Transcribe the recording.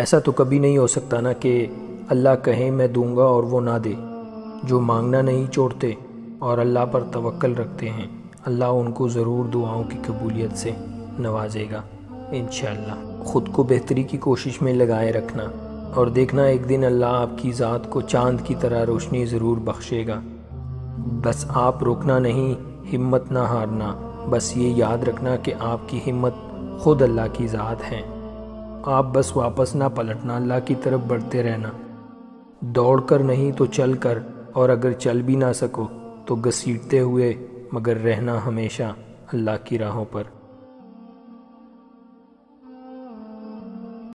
ऐसा तो कभी नहीं हो सकता ना कि अल्लाह कहे मैं दूँगा और वो ना दे। जो मांगना नहीं छोड़ते और अल्लाह पर तवक्ल रखते हैं, अल्लाह उनको ज़रूर दुआओं की कबूलियत से नवाजेगा। इन ख़ुद को बेहतरी की कोशिश में लगाए रखना और देखना एक दिन अल्लाह आपकी ज़ात को चाँद की तरह रोशनी ज़रूर बख्शेगा। बस आप रुकना नहीं, हिम्मत ना हारना। बस ये याद रखना कि आपकी हिम्मत खुद अल्लाह की ज़ात है। आप बस वापस ना पलटना, अल्लाह की तरफ़ बढ़ते रहना। दौड़ कर नहीं तो चल कर और अगर चल भी ना सको तो घसीटते हुए, मगर रहना हमेशा अल्लाह की राहों पर।